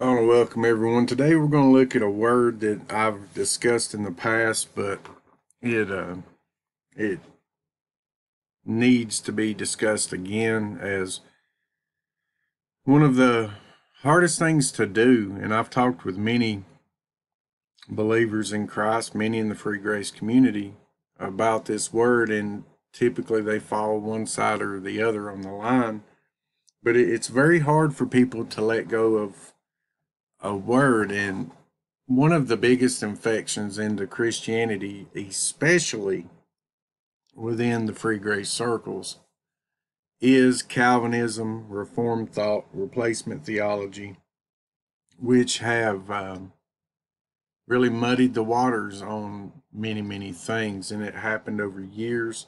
I want to welcome everyone. Today we're going to look at a word that I've discussed in the past, but it uh, it needs to be discussed again as one of the hardest things to do. And I've talked with many believers in Christ, many in the free grace community, about this word, and typically they fall one side or the other on the line. But it's very hard for people to let go of a word and one of the biggest infections into Christianity, especially within the free grace circles, is Calvinism, Reformed thought, replacement theology, which have um, really muddied the waters on many, many things. And it happened over years,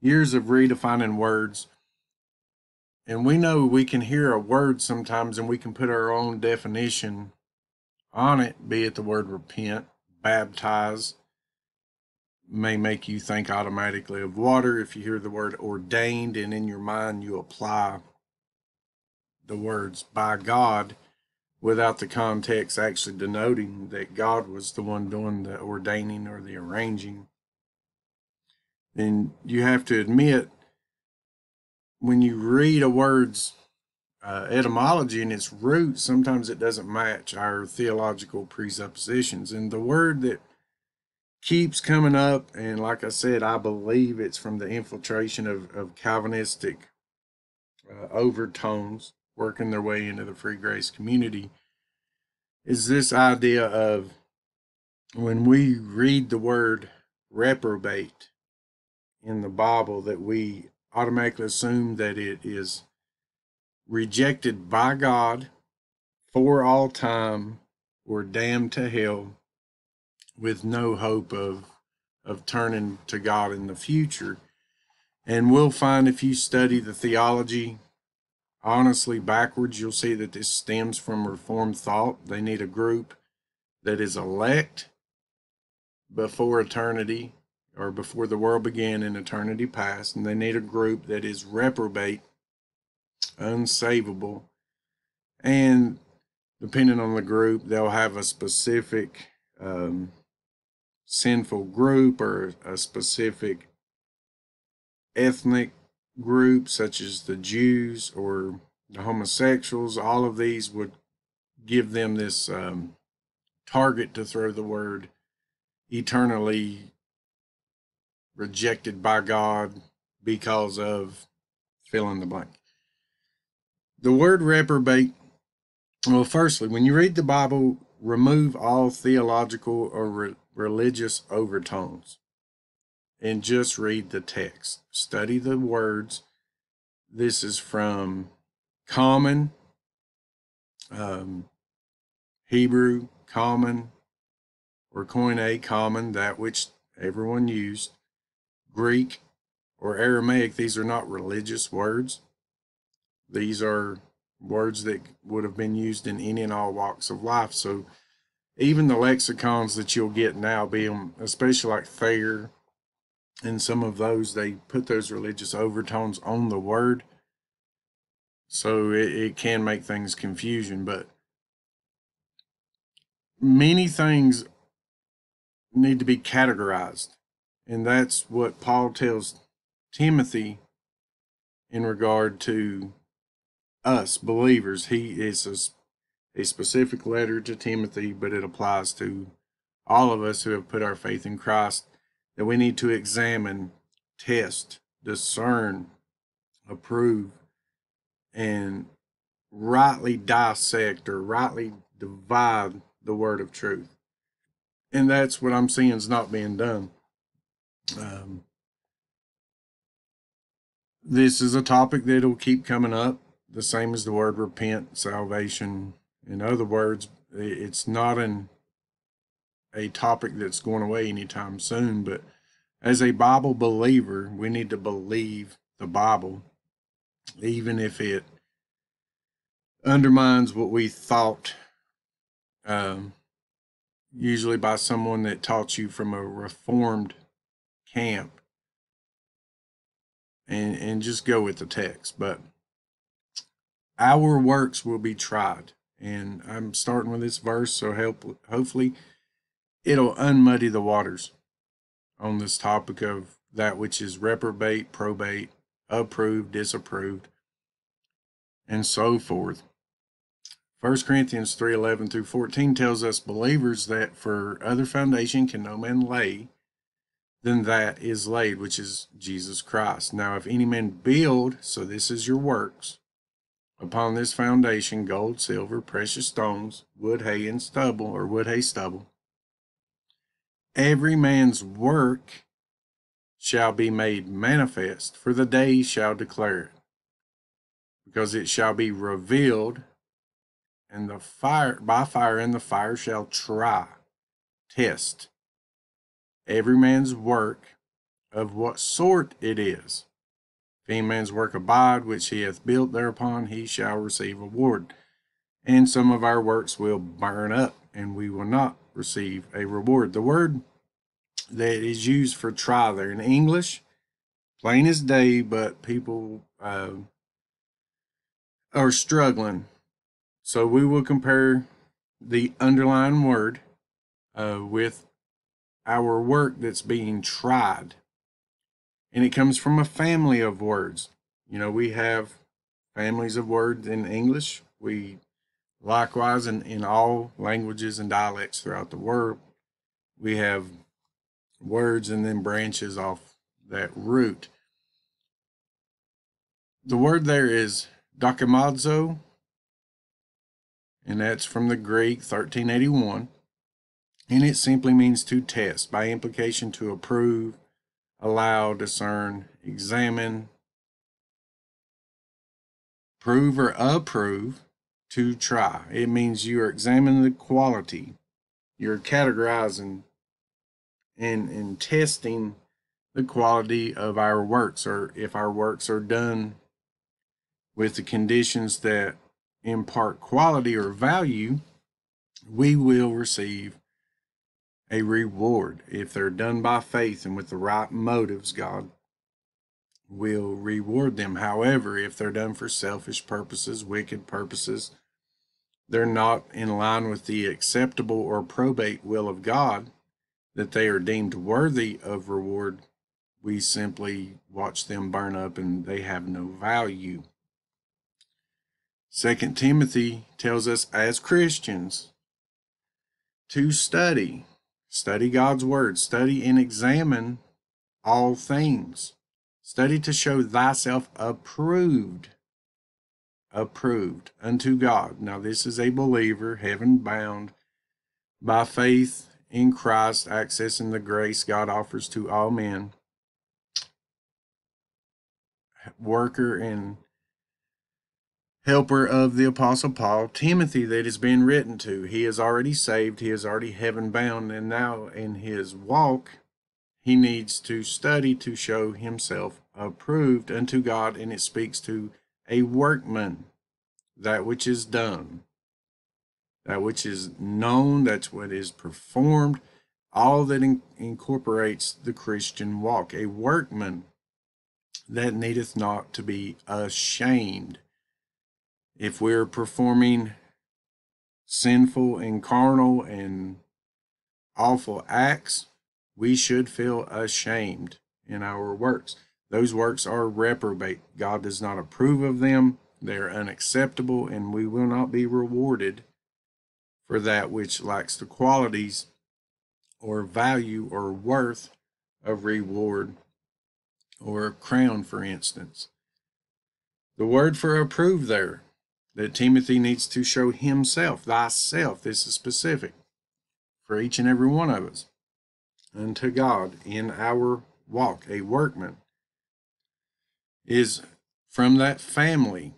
years of redefining words. And we know we can hear a word sometimes and we can put our own definition on it, be it the word repent, baptize, may make you think automatically of water. If you hear the word ordained and in your mind you apply the words by God without the context actually denoting that God was the one doing the ordaining or the arranging, then you have to admit when you read a word's uh, etymology and its root, sometimes it doesn't match our theological presuppositions. And the word that keeps coming up, and like I said, I believe it's from the infiltration of, of Calvinistic uh, overtones working their way into the free grace community, is this idea of when we read the word reprobate in the Bible, that we automatically assume that it is rejected by God for all time or damned to hell with no hope of of turning to God in the future. And we'll find if you study the theology honestly backwards, you'll see that this stems from Reformed thought. They need a group that is elect before eternity or before the world began in eternity past, and they need a group that is reprobate unsavable. And depending on the group, they'll have a specific um, sinful group or a specific ethnic group, such as the Jews or the homosexuals. All of these would give them this um, target to throw the word eternally rejected by God because of fill in the blank. The word reprobate, well, firstly, when you read the Bible, remove all theological or re- religious overtones and just read the text. Study the words. This is from common, um, Hebrew, common, or Koine, common, that which everyone used, Greek, or Aramaic. These are not religious words. These are words that would have been used in any and all walks of life. So even the lexicons that you'll get now, being especially like Thayer and some of those, they put those religious overtones on the word. So it, it can make things confusion, but many things need to be categorized. And that's what Paul tells Timothy in regard to us believers. He is a, a specific letter to Timothy, but it applies to all of us who have put our faith in Christ that we need to examine, test, discern, approve, and rightly dissect or rightly divide the word of truth. And that's what I'm seeing is not being done. Um, this is a topic that will keep coming up the same as the word repent, salvation. In other words, it's not an a topic that's going away anytime soon, but as a Bible believer, we need to believe the Bible, even if it undermines what we thought, um, usually by someone that taught you from a reformed camp, and and just go with the text. But our works will be tried. And I'm starting with this verse, so help hopefully it'll unmuddy the waters on this topic of that which is reprobate, probate, approved, disapproved, and so forth. 1 Corinthians 3 11 through 14 tells us believers that for other foundation can no man lay than that is laid, which is Jesus Christ. Now, if any man build, so this is your works, upon this foundation gold, silver, precious stones, wood, hay, and stubble, or wood, hay, stubble, every man's work shall be made manifest, for the day shall declare it, because it shall be revealed, and the fire by fire, and the fire shall try, test every man's work of what sort it is. If any man's work abide, which he hath built thereupon, he shall receive reward. And some of our works will burn up, and we will not receive a reward. The word that is used for try there in English, plain as day, but people uh, are struggling. So we will compare the underlying word uh, with our work that's being tried. And it comes from a family of words. You know, we have families of words in English. We likewise in, in all languages and dialects throughout the world, we have words and then branches off that root. The word there is dokimazo, and that's from the Greek 1381 and it simply means to test, by implication to approve, allow, discern, examine, prove or approve, to try. It means you're examining the quality, you're categorizing and, and testing the quality of our works, or if our works are done with the conditions that impart quality or value, we will receive a reward. If they're done by faith and with the right motives, God will reward them. However, if they're done for selfish purposes, wicked purposes, they're not in line with the acceptable or probate will of God, that they are deemed worthy of reward, we simply watch them burn up and they have no value. Second Timothy tells us as Christians to study Study God's Word. Study and examine all things. Study to show thyself approved. Approved unto God. Now, this is a believer, heaven bound, by faith in Christ, accessing the grace God offers to all men. Worker and helper of the Apostle Paul, Timothy, that is being written to. He is already saved, he is already heaven bound, and now in his walk, he needs to study to show himself approved unto God, and it speaks to a workman, that which is done, that which is known, that's what is performed, all that in- incorporates the Christian walk. A workman that needeth not to be ashamed if we're performing sinful and carnal and awful acts, we should feel ashamed in our works. Those works are reprobate. God does not approve of them. They're unacceptable, and we will not be rewarded for that which lacks the qualities or value or worth of reward or a crown, for instance. The word for approve there that Timothy needs to show himself, thyself. This is specific for each and every one of us unto God in our walk. A workman is from that family.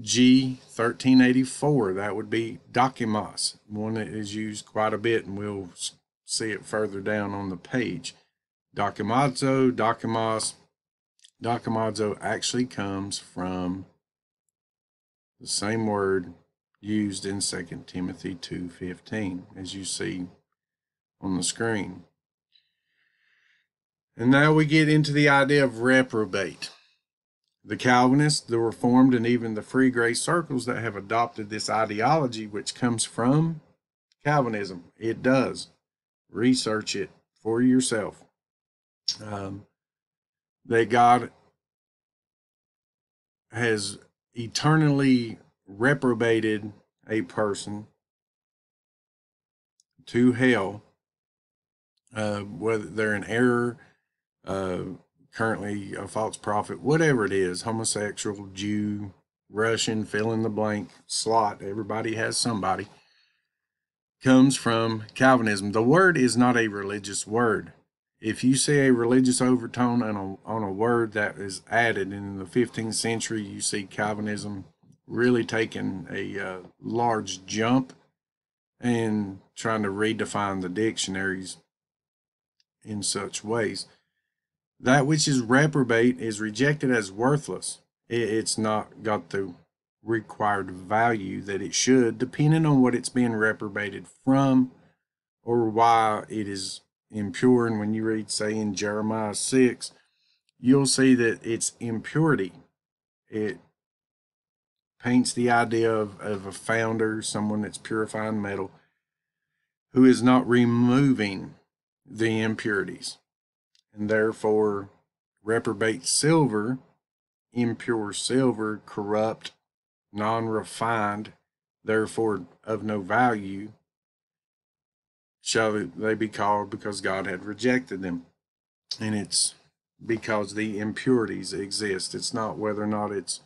G 1384, that would be dokimos, one that is used quite a bit, and we'll see it further down on the page. Dokimazo, dokimos, dokimazo actually comes from the same word used in 2 Timothy 2:15 as you see on the screen. And now we get into the idea of reprobate. the Calvinists, the Reformed, and even the free grace circles that have adopted this ideology, which comes from Calvinism. It does. Research it for yourself. Um, that God has eternally reprobated a person to hell, uh, whether they're in error, uh, currently a false prophet, whatever it is, homosexual, Jew, Russian, fill in the blank, slot, everybody has somebody, comes from Calvinism. The word is not a religious word. If you see a religious overtone on a, on a word that is added in the 15th century, you see Calvinism really taking a uh, large jump and trying to redefine the dictionaries in such ways. That which is reprobate is rejected as worthless. It's not got the required value that it should, depending on what it's being reprobated from or why it is impure. And when you read, say, in Jeremiah 6, you'll see that it's impurity. It paints the idea of, of a founder, someone that's purifying metal, who is not removing the impurities and therefore reprobate silver, impure silver, corrupt, non refined, therefore of no value, shall they be called because God had rejected them. And it's because the impurities exist. It's not whether or not it's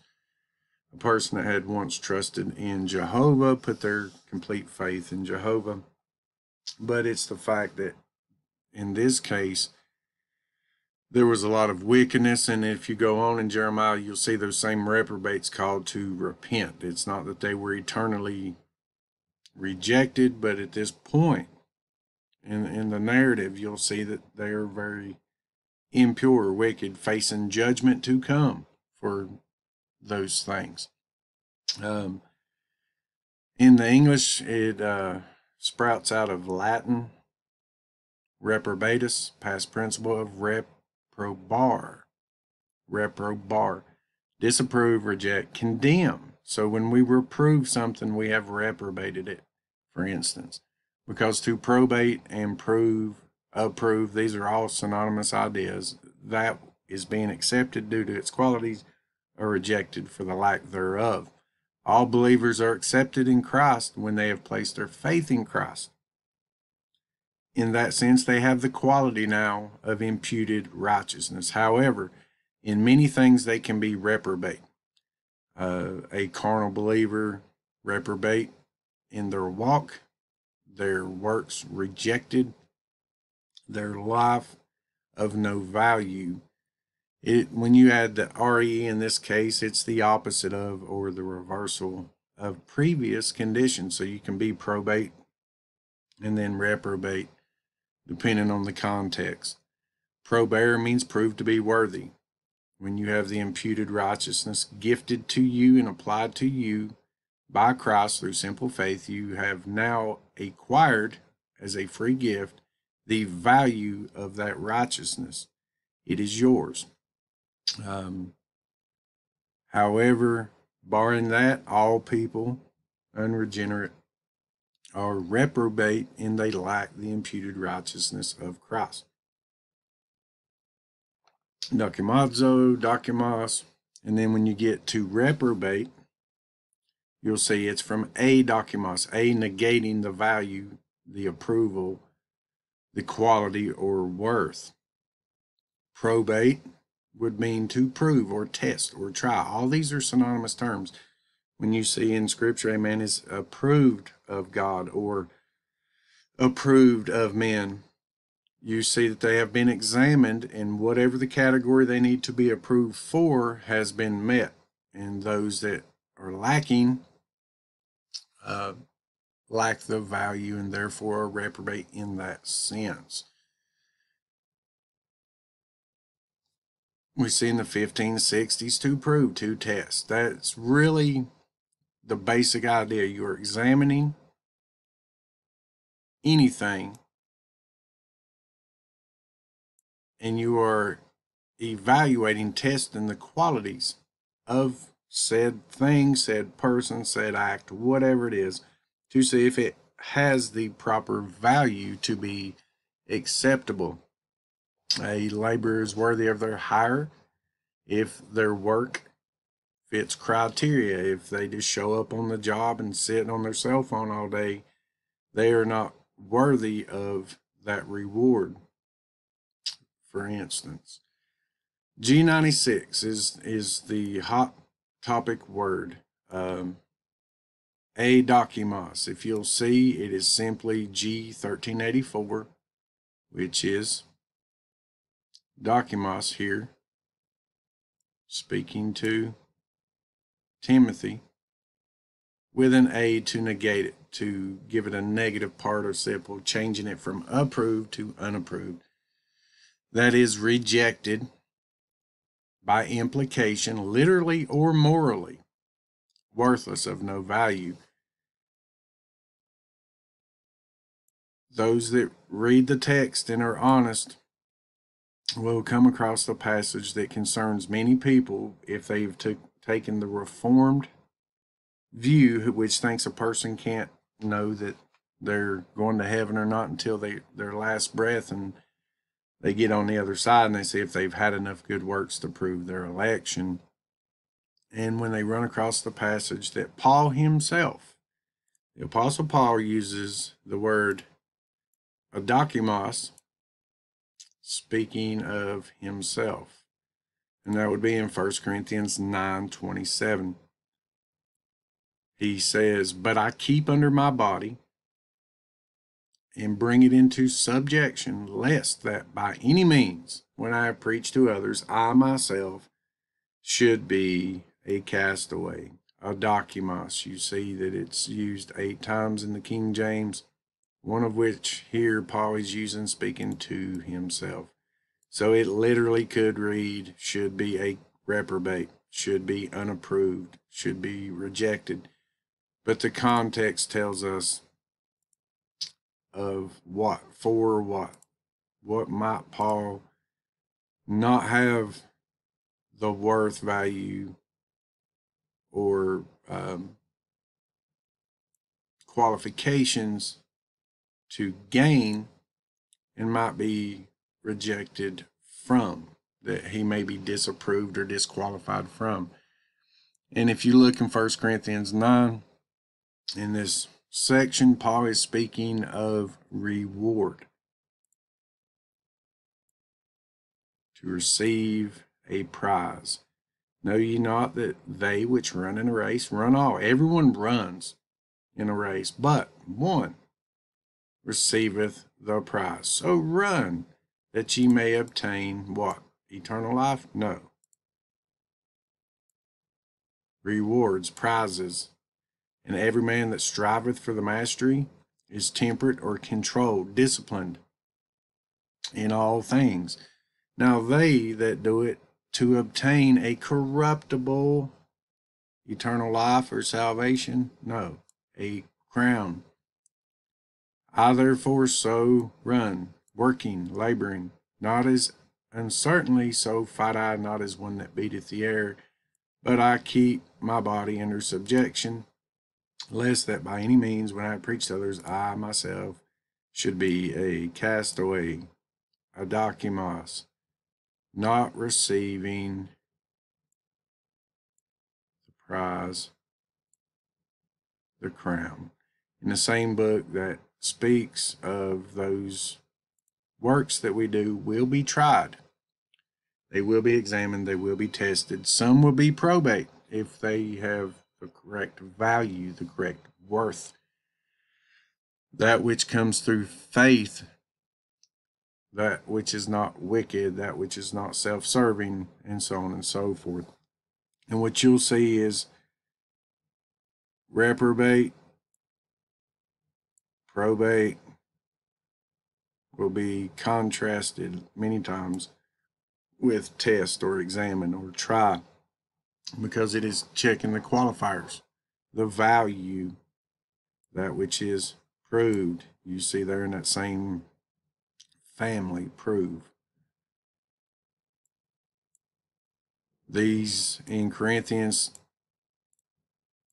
a person that had once trusted in Jehovah, put their complete faith in Jehovah, but it's the fact that in this case, there was a lot of wickedness. And if you go on in Jeremiah, you'll see those same reprobates called to repent. It's not that they were eternally rejected, but at this point in, in the narrative, you'll see that they are very impure, wicked, facing judgment to come for those things. Um, in the English, it uh, sprouts out of Latin reprobatus, past principle of rep reprobar. Reprobar. Disapprove, reject, condemn. So when we reprove something, we have reprobated it, for instance. Because to probate and prove, approve, these are all synonymous ideas. That is being accepted due to its qualities or rejected for the lack thereof. All believers are accepted in Christ when they have placed their faith in Christ in that sense, they have the quality now of imputed righteousness. However, in many things they can be reprobate. Uh, a carnal believer reprobate in their walk, their works rejected, their life of no value. It when you add the re in this case, it's the opposite of or the reversal of previous conditions. So you can be probate and then reprobate depending on the context. Probare means proved to be worthy. When you have the imputed righteousness gifted to you and applied to you by Christ through simple faith, you have now acquired as a free gift the value of that righteousness. It is yours. Um, however, barring that, all people, unregenerate, are reprobate and they lack the imputed righteousness of Christ. Dokimazo, dokimos, and then when you get to reprobate, you'll see it's from adokimos, a negating the value, the approval, the quality or worth. Probate would mean to prove or test or try. All these are synonymous terms when you see in scripture a man is approved of God or approved of men, you see that they have been examined and whatever the category they need to be approved for has been met. And those that are lacking uh, lack the value and therefore are reprobate in that sense. We see in the 1560s to prove, to test. That's really the basic idea. You're examining anything and you are evaluating, testing the qualities of said thing, said person, said act, whatever it is, to see if it has the proper value to be acceptable. A laborer is worthy of their hire if their work fits criteria. If they just show up on the job and sit on their cell phone all day, they are not worthy of that reward. For instance, G96 is is the hot topic word. Um, adokimos. If you'll see, it is simply G1384, which is dokimos here, speaking to Timothy with an A to negate it, to give it a negative participle, changing it from approved to unapproved. That is rejected by implication, literally or morally, worthless of no value. Those that read the text and are honest will come across the passage that concerns many people if they've taken the reformed view, which thinks a person can't know that they're going to heaven or not until they their last breath and they get on the other side and they see if they've had enough good works to prove their election. And when they run across the passage that Paul himself, the Apostle Paul uses the word adokimos, speaking of himself. And that would be in 1 Corinthians 9 27. He says, But I keep under my body and bring it into subjection, lest that by any means, when I preach to others, I myself should be a castaway. Adokimos. You see that it's used eight times in the King James, one of which here Paul is using speaking to himself. So it literally could read, should be a reprobate, should be unapproved, should be rejected. But the context tells us of what for what? What might paul not have the worth value or um, qualifications to gain and might be rejected from that he may be disapproved or disqualified from? And if you look in First corinthians 9 in this section, Paul is speaking of reward. To receive a prize. Know ye not that they which run in a race run all? Everyone runs in a race, but one receiveth the prize. So run that ye may obtain what? Eternal life? No. Rewards, prizes, and every man that striveth for the mastery is temperate or controlled, disciplined in all things. Now they that do it to obtain a corruptible eternal life or salvation, no, a crown. I therefore so run, working, laboring, not as uncertainly so fight I not as one that beateth the air, but I keep my body under subjection lest that by any means, when I preach to others, I myself should be a castaway, adokimos, not receiving the prize, the crown. In the same book that speaks of those works that we do will be tried. They will be examined, they will be tested. Some will be probate if they have the correct value, the correct worth. That which comes through faith, that which is not wicked, that which is not self serving, and so on and so forth. And what you'll see is reprobate, probate will be contrasted many times with test or examine or try because it is checking the qualifiers, the value, that which is proved. You see there in that same family, prove. These in Corinthians,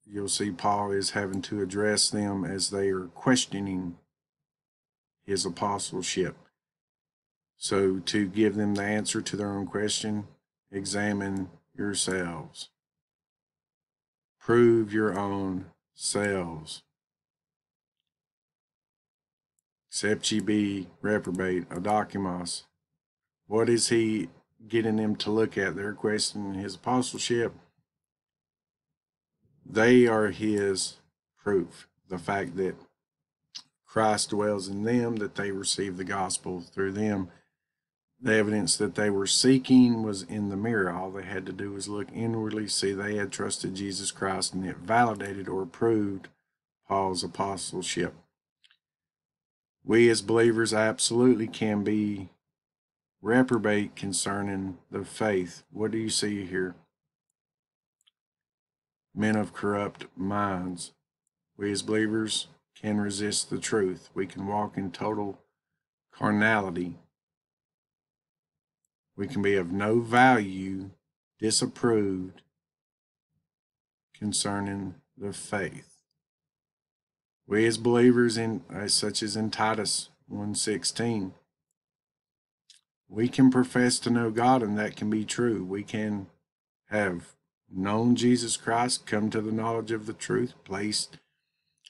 you'll see Paul is having to address them as they are questioning his apostleship. So, to give them the answer to their own question, examine yourselves. Prove your own selves. Except ye be reprobate, adokimos. What is he getting them to look at? They're questioning his apostleship. They are his proof. The fact that Christ dwells in them, that they receive the gospel through them. The evidence that they were seeking was in the mirror. All they had to do was look inwardly, see they had trusted Jesus Christ, and it validated or proved Paul's apostleship. We as believers absolutely can be reprobate concerning the faith. What do you see here? Men of corrupt minds. We as believers can resist the truth. We can walk in total carnality we can be of no value, disapproved concerning the faith. We as believers in uh, such as in Titus 1:16 we can profess to know God and that can be true. We can have known Jesus Christ, come to the knowledge of the truth, placed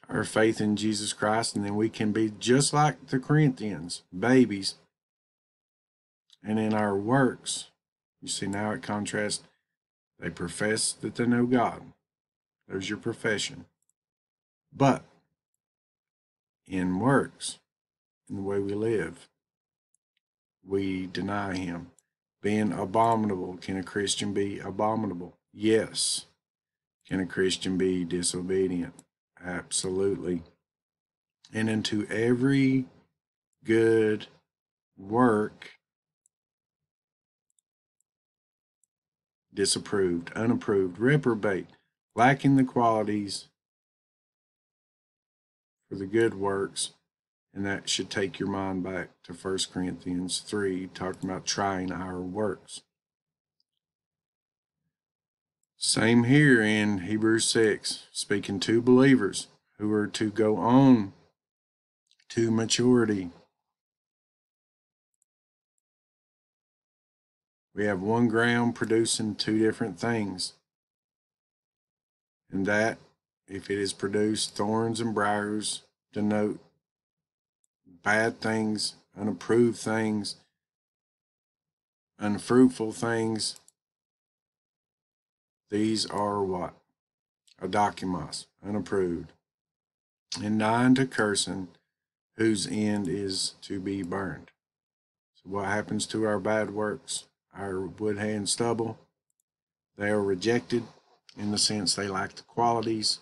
our faith in Jesus Christ, and then we can be just like the Corinthians, babies and in our works, you see now it contrasts, they profess that they know God. There's your profession. But in works, in the way we live, we deny Him. Being abominable, can a Christian be abominable? Yes. Can a Christian be disobedient? Absolutely. And into every good work disapproved, unapproved, reprobate, lacking the qualities for the good works. And that should take your mind back to 1 Corinthians 3, talking about trying our works. Same here in Hebrews 6, speaking to believers who are to go on to maturity. We have one ground producing two different things. And that, if it is produced thorns and briars, denote bad things, unapproved things, unfruitful things. These are what? Adokimos, unapproved. And nine to cursing, whose end is to be burned. So what happens to our bad works? Our wood hay and stubble. They are rejected in the sense they lack the qualities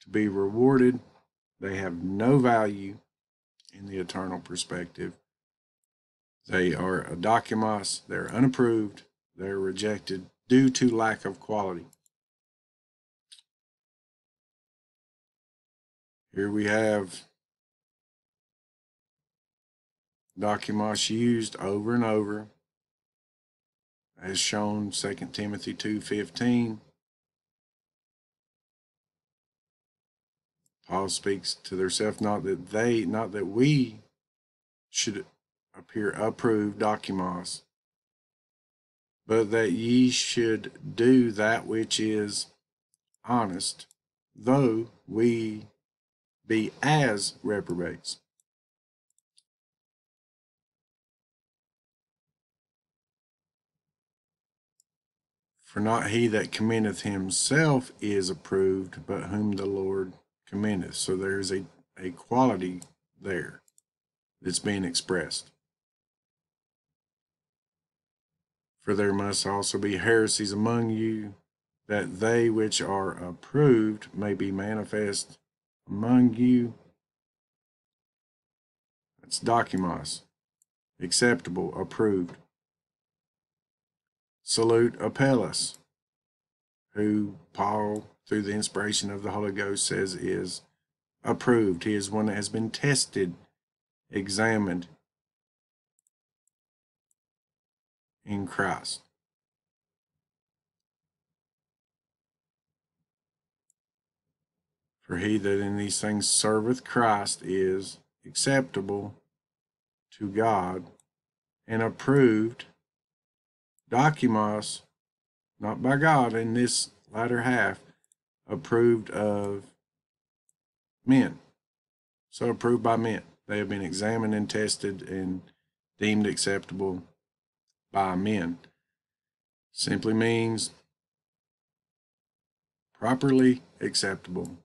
to be rewarded. They have no value in the eternal perspective. They are adokimos, they're unapproved, they're rejected due to lack of quality. Here we have dokimos used over and over as shown 2 Timothy 2:15 Paul speaks to theirself not that they not that we should appear approved dokimos but that ye should do that which is honest though we be as reprobates For not he that commendeth himself is approved, but whom the Lord commendeth. So there's a, a quality there that's being expressed. For there must also be heresies among you, that they which are approved may be manifest among you. That's dokimos, acceptable, approved salute Apelles, who Paul, through the inspiration of the Holy Ghost, says is approved. He is one that has been tested, examined in Christ. For he that in these things serveth Christ is acceptable to God and approved dokimos, not by God in this latter half, approved of men. So approved by men. They have been examined and tested and deemed acceptable by men. Simply means properly acceptable.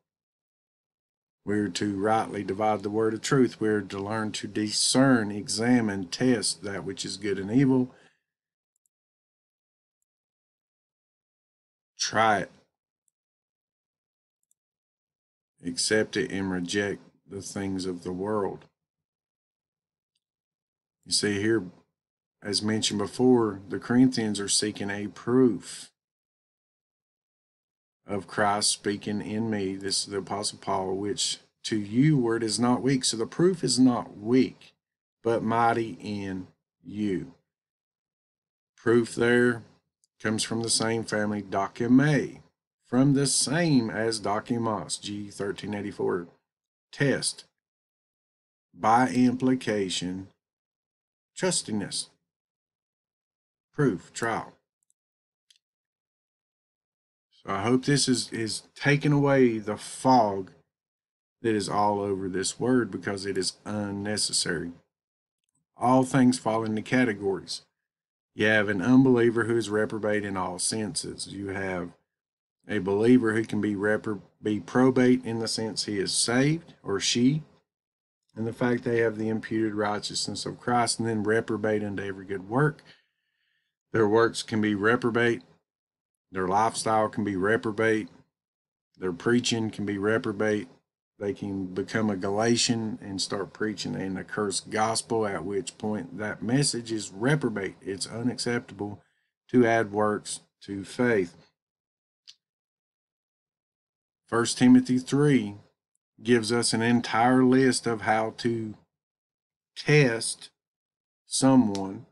We're to rightly divide the word of truth. We're to learn to discern, examine, test that which is good and evil. Try it. Accept it and reject the things of the world. You see here, as mentioned before, the Corinthians are seeking a proof of Christ speaking in me. This is the Apostle Paul, which to you word is not weak. So the proof is not weak, but mighty in you. Proof there comes from the same family, dokime, from the same as dokimos, G1384. Test. By implication, trustiness. Proof, trial. So I hope this is, is taking away the fog that is all over this word because it is unnecessary. All things fall into categories. You have an unbeliever who is reprobate in all senses. You have a believer who can be repro- be probate in the sense he is saved or she, and the fact they have the imputed righteousness of Christ, and then reprobate unto every good work. Their works can be reprobate their lifestyle can be reprobate. Their preaching can be reprobate. They can become a Galatian and start preaching an accursed gospel, at which point that message is reprobate. It's unacceptable to add works to faith. 1 Timothy 3 gives us an entire list of how to test someone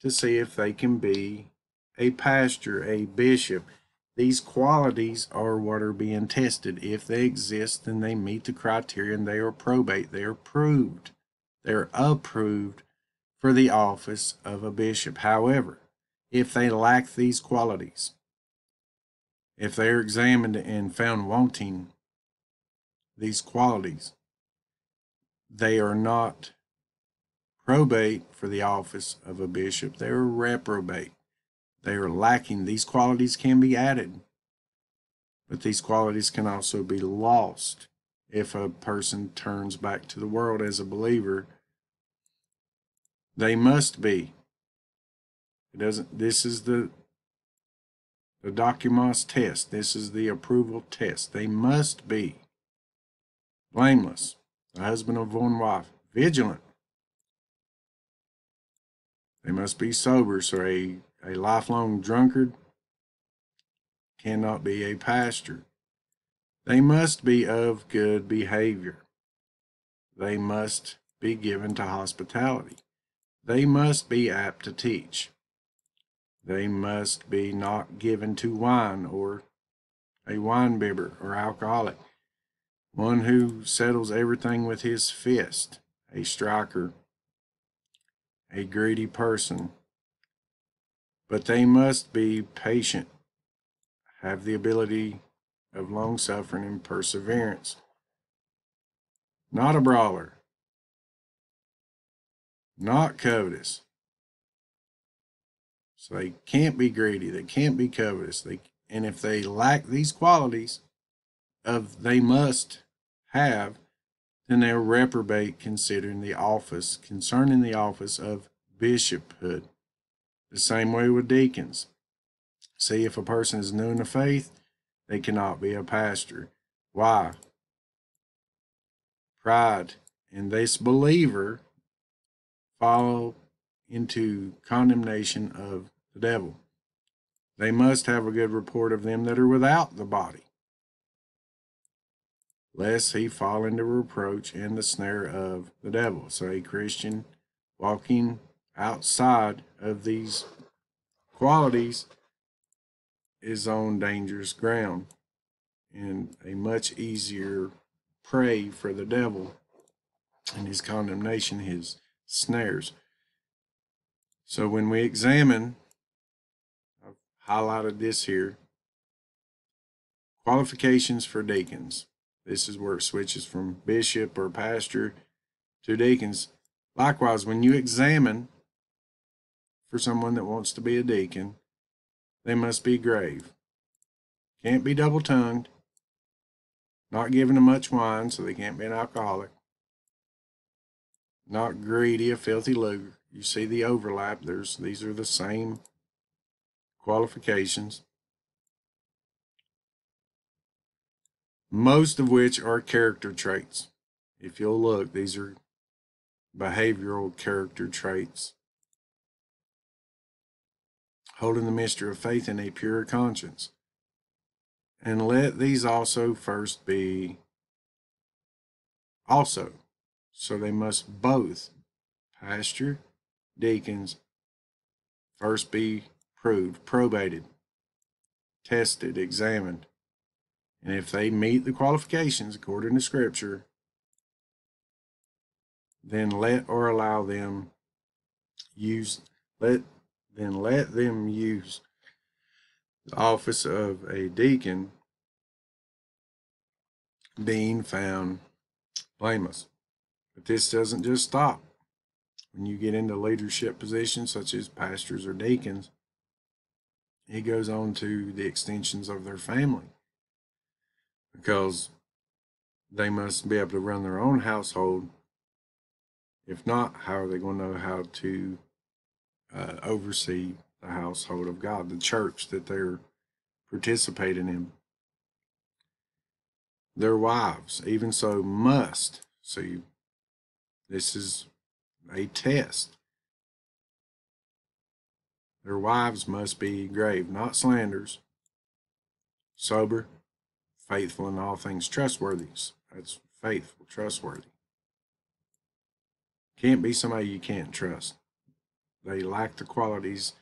to see if they can be a pastor, a bishop. These qualities are what are being tested. If they exist, then they meet the criteria and they are probate. They are proved. They're approved for the office of a bishop. However, if they lack these qualities, if they are examined and found wanting these qualities, they are not probate for the office of a bishop. They are reprobate they are lacking. These qualities can be added, but these qualities can also be lost if a person turns back to the world as a believer. They must be. It doesn't. This is the the dokimos test. This is the approval test. They must be blameless, the husband of one wife, vigilant. They must be sober, so a a lifelong drunkard cannot be a pastor. They must be of good behavior. They must be given to hospitality. They must be apt to teach. They must be not given to wine or a wine bibber or alcoholic, one who settles everything with his fist, a striker, a greedy person, but they must be patient, have the ability of long suffering and perseverance. Not a brawler, not covetous. So they can't be greedy, they can't be covetous. They and if they lack these qualities of they must have, then they're reprobate considering the office, concerning the office of bishophood. The same way with deacons. See, if a person is new in the faith, they cannot be a pastor. Why? Pride in this believer follow into condemnation of the devil. They must have a good report of them that are without the body, lest he fall into reproach and the snare of the devil. A Christian walking outside of these qualities is on dangerous ground. and a much easier prey for the devil and his condemnation, his snares. So when we examine, I've highlighted this here, qualifications for deacons. This is where it switches from bishop or pastor to deacons. Likewise, when you examine for someone that wants to be a deacon, they must be grave. Can't be double tongued. Not giving them much wine, so they can't be an alcoholic. Not greedy, a filthy lucre. You see the overlap. There's these are the same qualifications. Most of which are character traits. If you'll look, these are behavioral character traits. Holding the mystery of faith in a pure conscience. And let these also first be also. So they must both, pastor, deacons, first be proved, probated, tested, examined. And if they meet the qualifications according to Scripture, then let or allow them use let then let them use the office of a deacon being found blameless. But this doesn't just stop. When you get into leadership positions such as pastors or deacons, it goes on to the extensions of their family because they must be able to run their own household. If not, how are they going to know how to uh, oversee the household of God, the church that they're participating in? Their wives, even so, must. See, this is a test. Their wives must be grave, not slanders, sober, faithful in all things, trustworthy. That's faithful, trustworthy. Can't be somebody you can't trust. They lack the qualities.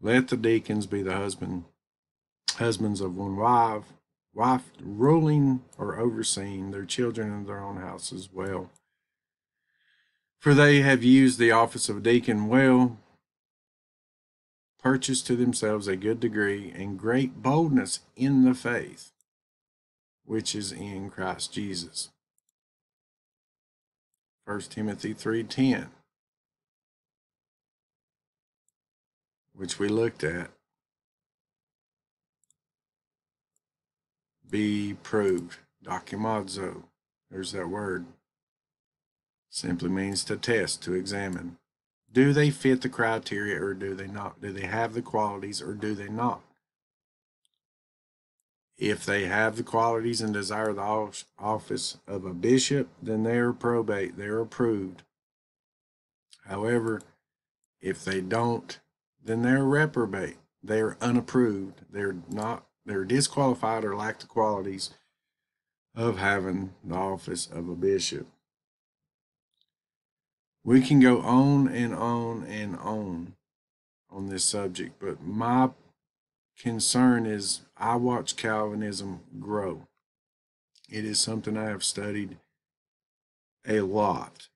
Let the deacons be the husband, husbands of one wife, wife ruling or overseeing their children in their own house as well. For they have used the office of deacon well, purchased to themselves a good degree and great boldness in the faith, which is in Christ Jesus. 1 Timothy 3:10 which we looked at. Be proved. Dokimazo. There's that word. Simply means to test to examine. Do they fit the criteria or do they not? Do they have the qualities or do they not if they have the qualities and desire the office of a bishop, then they are probate, they're approved. However, if they don't, then they're reprobate. They're unapproved. They're not, they're disqualified or lack the qualities of having the office of a bishop. We can go on and on and on on this subject, but my concern is I watch Calvinism grow. It is something I have studied a lot.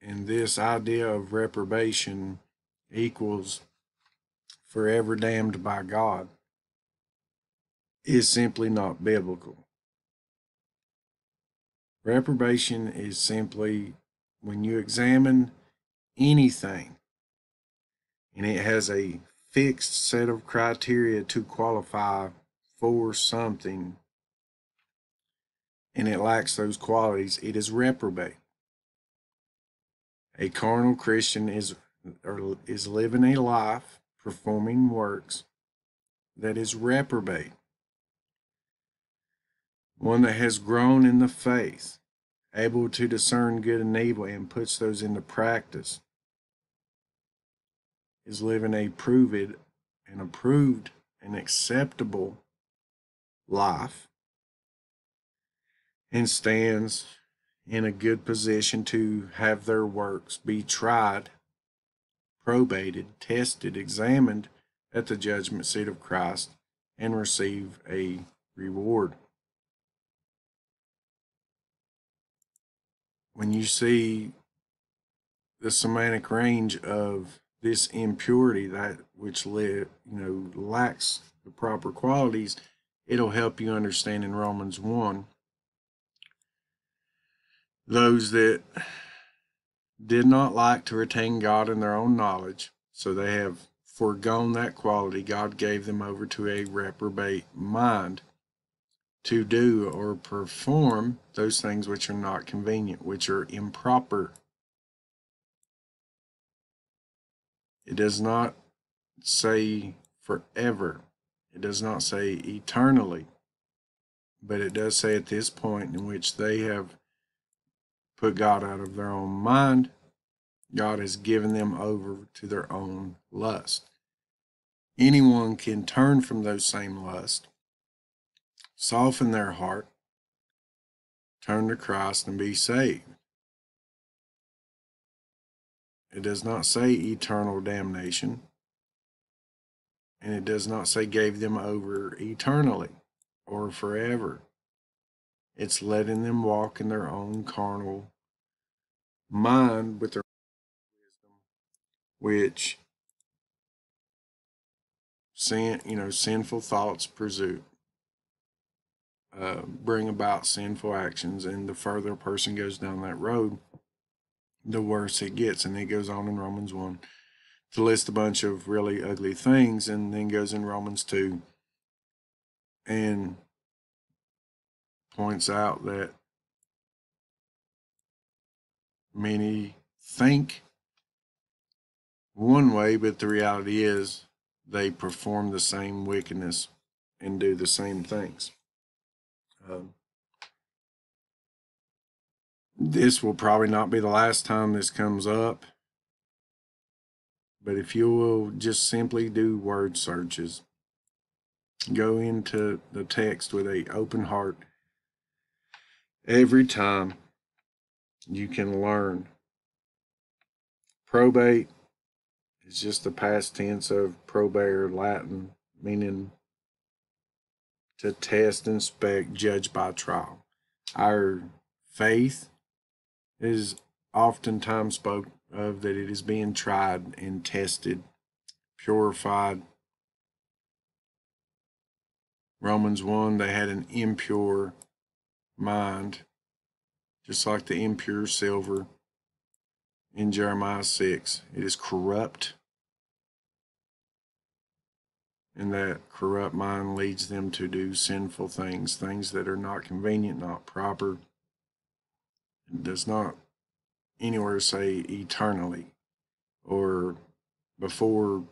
And this idea of reprobation equals forever damned by God is simply not biblical. Reprobation is simply when you examine anything and it has a fixed set of criteria to qualify for something and it lacks those qualities, it is reprobate. A carnal Christian is or is living a life performing works that is reprobate. One that has grown in the faith, able to discern good and evil and puts those into practice is living a proved and approved and acceptable life and stands in a good position to have their works be tried, probated, tested, examined at the judgment seat of Christ and receive a reward. When you see the semantic range of this impurity, that which you know, lacks the proper qualities, it'll help you understand in Romans 1 those that did not like to retain God in their own knowledge, so they have foregone that quality. God gave them over to a reprobate mind to do or perform those things which are not convenient, which are improper. It does not say forever. It does not say eternally. But it does say at this point in which they have put God out of their own mind, God has given them over to their own lust. Anyone can turn from those same lusts, soften their heart, turn to Christ, and be saved. It does not say eternal damnation, and it does not say gave them over eternally or forever. It's letting them walk in their own carnal mind with their wisdom, which sin, you know, sinful thoughts pursue, uh, bring about sinful actions, and the further a person goes down that road, the worse it gets. And it goes on in Romans one to list a bunch of really ugly things, and then goes in Romans two and points out that many think one way, but the reality is they perform the same wickedness and do the same things. Um, this will probably not be the last time this comes up, but if you will just simply do word searches, go into the text with a open heart every time you can learn. Probate is just the past tense of probare Latin, meaning to test, inspect, judge by trial. Our faith is oftentimes spoke of that it is being tried and tested, purified. Romans 1, they had an impure mind, just like the impure silver in Jeremiah 6. It is corrupt, and that corrupt mind leads them to do sinful things, things that are not convenient, not proper. Does not anywhere say eternally or before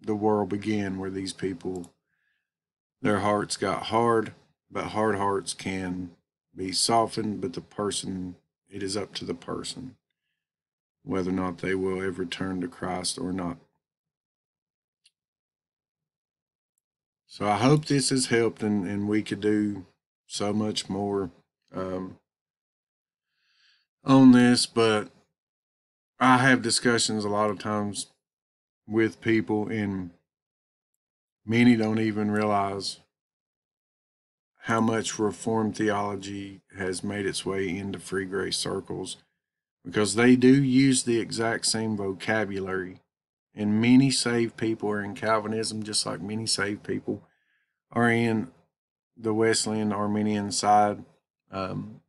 the world began, where these people, their hearts got hard, but hard hearts can be softened, but the person, it is up to the person whether or not they will ever turn to Christ or not. So I hope this has helped and, and we could do so much more um, on this, but I have discussions a lot of times with people and many don't even realize how much Reformed theology has made its way into free grace circles because they do use the exact same vocabulary. And many saved people are in Calvinism, just like many saved people are in the Wesleyan Arminian side. Um,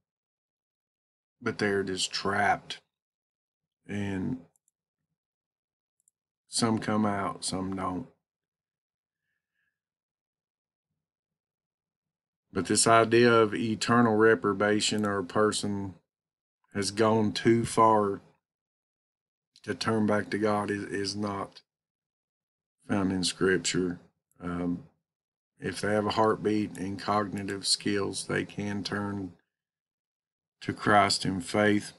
but they're just trapped. And some come out, some don't. But this idea of eternal reprobation or a person has gone too far to turn back to God is, is not found in Scripture. Um, if they have a heartbeat and cognitive skills, they can turn to Christ in faith,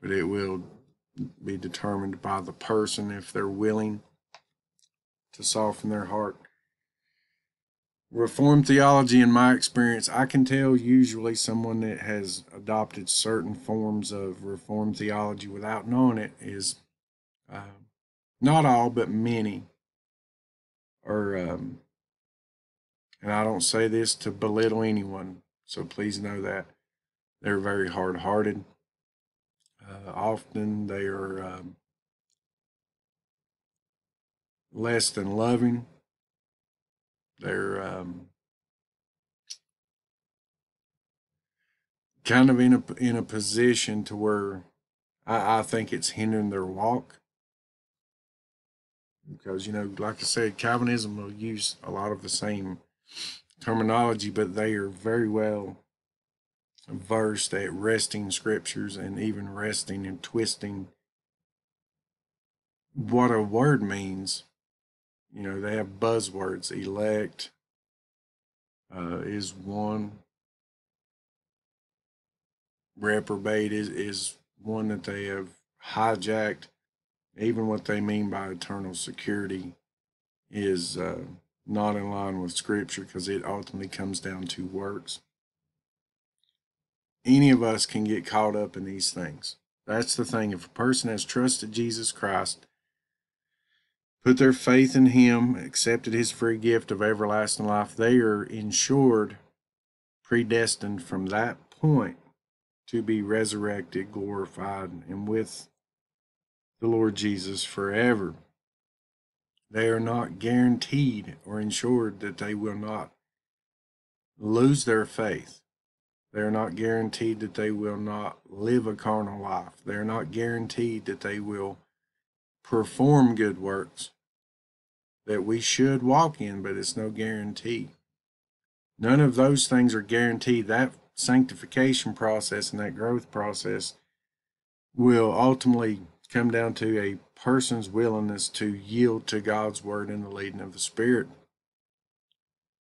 but it will be determined by the person if they're willing to soften their heart. Reformed theology, in my experience, I can tell usually someone that has adopted certain forms of Reformed theology without knowing it is uh, not all, but many are, um, and I don't say this to belittle anyone, so please know that they're very hard hearted. Uh, often they are um, less than loving. They're um, kind of in a in a position to where I, I think it's hindering their walk because you know, like I said, Calvinism will use a lot of the same terminology, but they are very well versed at wresting scriptures and even wresting and twisting what a word means. You know, they have buzzwords. Elect uh, is one. Reprobate is, is one that they have hijacked. Even what they mean by eternal security is uh, not in line with Scripture because it ultimately comes down to works. Any of us can get caught up in these things. That's the thing. If a person has trusted Jesus Christ, put their faith in Him, accepted His free gift of everlasting life, they are insured, predestined from that point to be resurrected, glorified, and with the Lord Jesus forever. They are not guaranteed or insured that they will not lose their faith. They are not guaranteed that they will not live a carnal life. They are not guaranteed that they will perform good works that we should walk in, but it's no guarantee. None of those things are guaranteed. That sanctification process and that growth process will ultimately come down to a person's willingness to yield to God's word and the leading of the Spirit.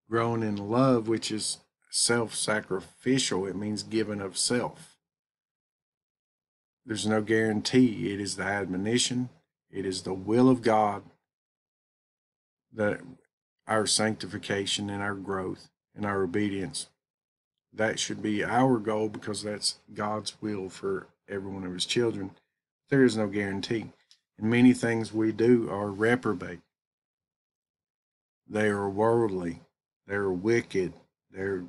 Growing in love, which is self sacrificial, it means giving of self. There's no guarantee. It is the admonition, it is the will of God that our sanctification and our growth and our obedience that should be our goal because that's God's will for every one of his children. There is no guarantee. And many things we do are reprobate. They are worldly. They're wicked. They're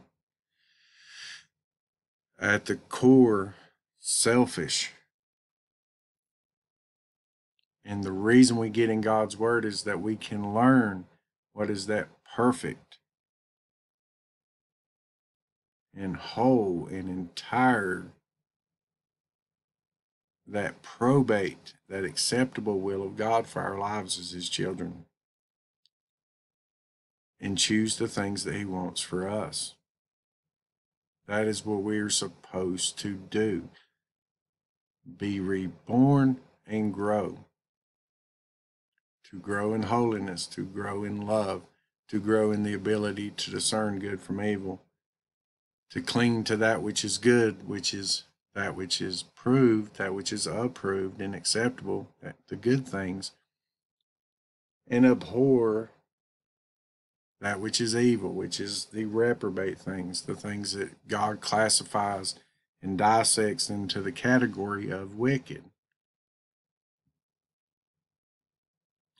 at the core selfish. And the reason we get in God's word is that we can learn what is that perfect and whole and entire that probate, that acceptable will of God for our lives as His children, and choose the things that He wants for us. That is what we are supposed to do be reborn and grow. To grow in holiness, to grow in love, to grow in the ability to discern good from evil to cling to that which is good, which is that which is proved, that which is approved and acceptable, the good things, and abhor that which is evil, which is the reprobate things, the things that God classifies and dissects into the category of wicked.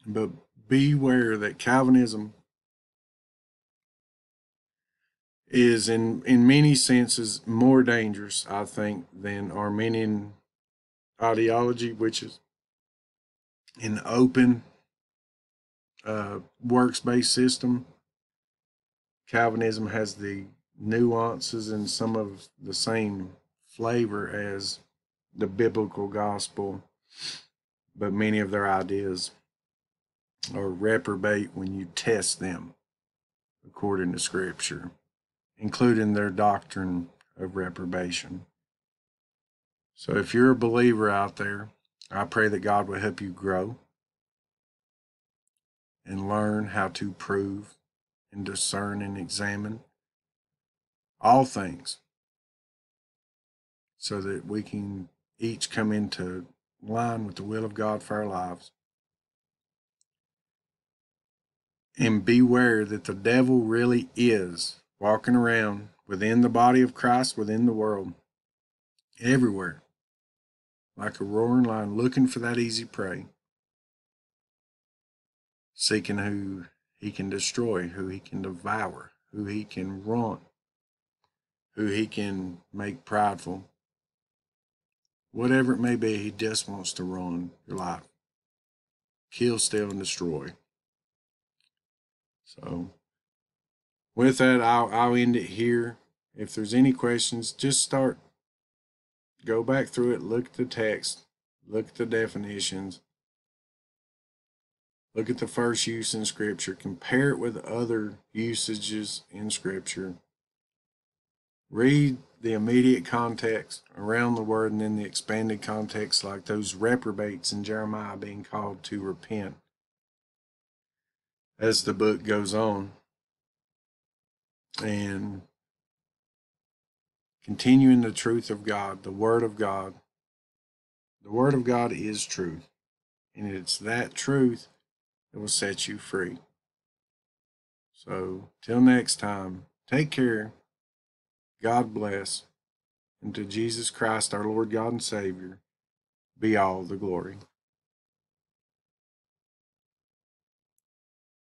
But beware that Calvinism is in in many senses more dangerous, I think, than Arminian ideology, which is an open uh, works-based system. Calvinism has the nuances and some of the same flavor as the biblical gospel, but many of their ideas are reprobate when you test them according to Scripture including their doctrine of reprobation. So if you're a believer out there, I pray that God will help you grow and learn how to prove and discern and examine all things so that we can each come into line with the will of God for our lives. And beware that the devil really is walking around within the body of Christ, within the world, everywhere, like a roaring lion looking for that easy prey. seeking who he can destroy, who he can devour, who he can ruin, who he can make prideful. Whatever it may be, he just wants to ruin your life. Kill, steal, and destroy. So, with that, I'll, I'll end it here. If there's any questions, just start, go back through it, look at the text, look at the definitions, look at the first use in Scripture, compare it with other usages in Scripture, read the immediate context around the word and then the expanded context, like those reprobates in Jeremiah being called to repent as the book goes on. And continuing the truth of God, the Word of God. The Word of God is truth, and it's that truth that will set you free. So, till next time, take care. God bless. And to Jesus Christ, our Lord God and Savior, be all the glory.